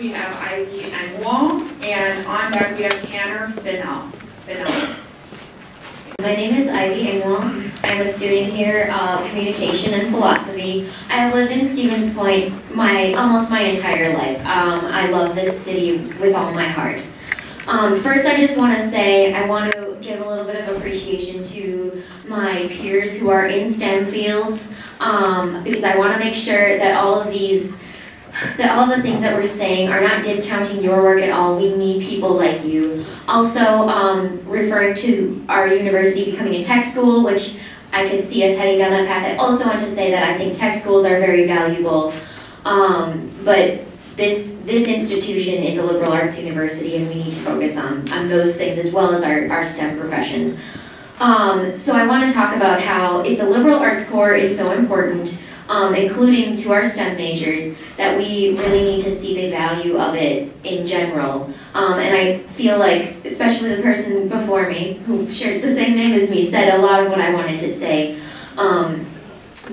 we have Ivy Engwall, and on deck we have Tanner Fennell. My name is Ivy Engwall. I'm a student here of communication and philosophy. I have lived in Stevens Point my almost my entire life. Um, I love this city with all my heart. Um, first, I just want to say I want to give a little bit of appreciation to my peers who are in STEM fields um, because I want to make sure that all of these that all the things that we're saying are not discounting your work at all. We need people like you. Also, um, referring to our university becoming a tech school, which I could see us heading down that path. I also want to say that I think tech schools are very valuable, um, but this this institution is a liberal arts university, and we need to focus on on those things as well as our, our STEM professions. Um, so I want to talk about how if the liberal arts core is so important, um, including to our STEM majors, that we really need to see the value of it in general. Um, and I feel like, especially the person before me, who shares the same name as me, said a lot of what I wanted to say. Um,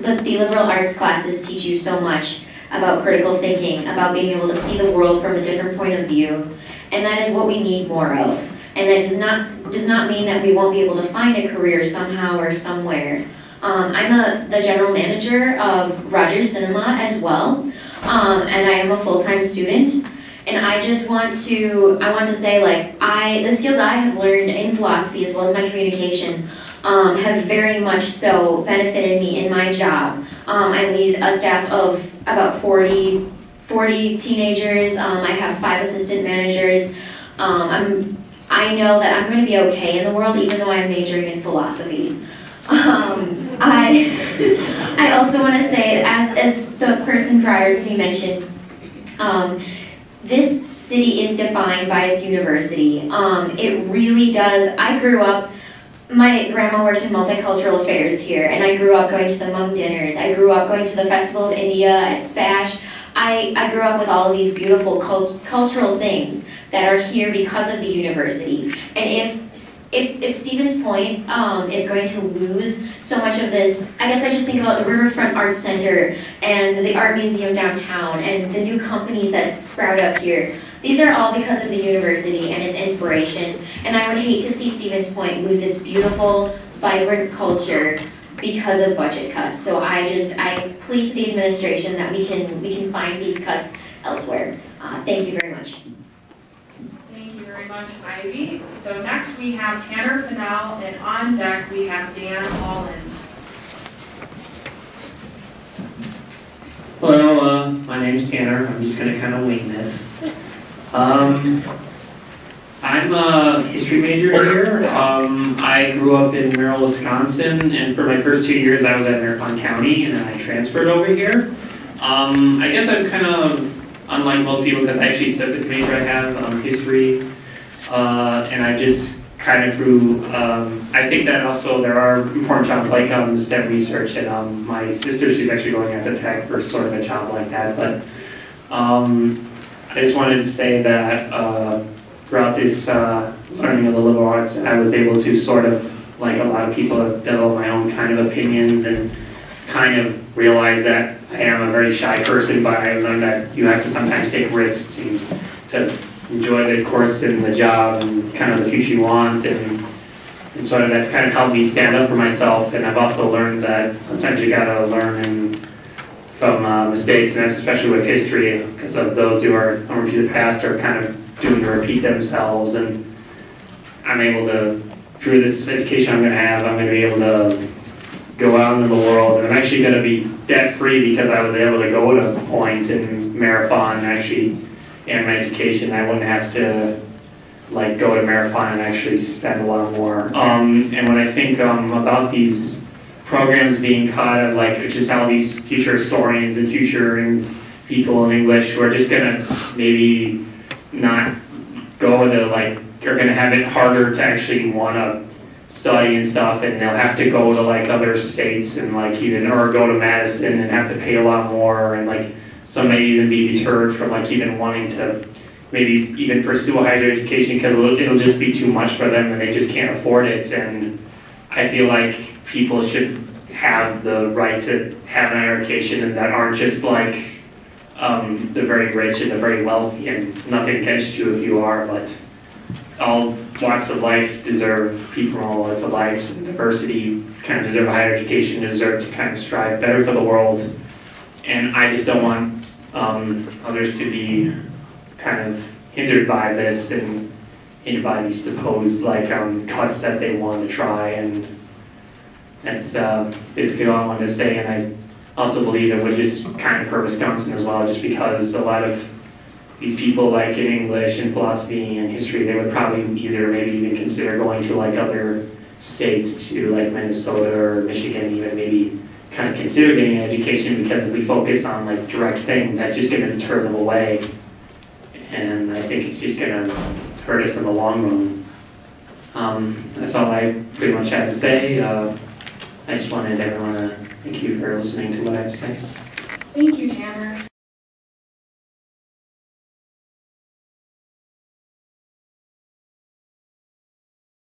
but the liberal arts classes teach you so much about critical thinking, about being able to see the world from a different point of view, and that is what we need more of. And that does not does not mean that we won't be able to find a career somehow or somewhere. Um, I'm a, the general manager of Rogers Cinema as well, um, and I am a full-time student. And I just want to, I want to say like, I, the skills I have learned in philosophy as well as my communication um, have very much so benefited me in my job. Um, I lead a staff of about 40, 40 teenagers. Um, I have five assistant managers. Um, I'm, I know that I'm going to be okay in the world even though I'm majoring in philosophy. Um, I, I also want to say, as, as the person prior to me mentioned, um, this city is defined by its university. Um, it really does. I grew up, my grandma worked in multicultural affairs here, and I grew up going to the Hmong dinners. I grew up going to the Festival of India at Spash. I, I grew up with all of these beautiful cult cultural things that are here because of the university. And if if, if Stevens Point um, is going to lose so much of this, I guess I just think about the Riverfront Arts Center and the Art Museum downtown and the new companies that sprout up here. These are all because of the university and its inspiration. And I would hate to see Stevens Point lose its beautiful, vibrant culture because of budget cuts. So I just, I plead to the administration that we can, we can find these cuts elsewhere. Uh, thank you very much very much, Ivy. So next we have Tanner Fennell, and on deck we have Dan Holland. Hello, uh, my name's Tanner. I'm just going to kind of wing this. Um, I'm a history major here. Um, I grew up in Merrill, Wisconsin, and for my first two years I was at Marathon County, and then I transferred over here. Um, I guess I'm kind of unlike most people because I actually stuck the major I have, um, history. Uh, and I just kind of through, um, I think that also there are important jobs like um, STEM research, and um, my sister, she's actually going at the tech for sort of a job like that, but um, I just wanted to say that uh, throughout this uh, learning of the liberal arts, I was able to sort of, like a lot of people, develop my own kind of opinions and kind of realize that I am a very shy person, but I learned that you have to sometimes take risks and to enjoy the course and the job and kind of the future you want. And and sort of that's kind of helped me stand up for myself. And I've also learned that sometimes you gotta learn and from uh, mistakes and that's especially with history because of those who are repeat the past are kind of doing to repeat themselves. And I'm able to through this education I'm going to have I'm going to be able to go out into the world and I'm actually going to be debt free because I was able to go to Point and Marathon and actually and my education, I wouldn't have to like go to Marathon and actually spend a lot more. Um, and when I think um, about these programs being cut, of like just how these future historians and future people in English who are just gonna maybe not go to like are gonna have it harder to actually want study and stuff, and they'll have to go to like other states and like even or go to Madison and have to pay a lot more and like some may even be deterred from like even wanting to maybe even pursue a higher education because it'll, it'll just be too much for them and they just can't afford it. And I feel like people should have the right to have an education and that aren't just like um, the very rich and the very wealthy, and nothing against you if you are, but all walks of life deserve, people from all walks of life, and diversity kind of deserve a higher education, deserve to kind of strive better for the world. And I just don't want um, others to be kind of hindered by this and hindered by these supposed like um, cuts that they want to try. And that's uh, basically all I wanted to say. And I also believe it would just kind of hurt Wisconsin as well, just because a lot of these people like in English and philosophy and history, they would probably either maybe even consider going to like other states to like Minnesota or Michigan, even maybe kind of consider getting an education because if we focus on like direct things, that's just going to deter them away. And I think it's just going to hurt us in the long run. Um, that's all I pretty much had to say. Uh, I just wanted everyone to thank you for listening to what I have to say. Thank you, Tanner.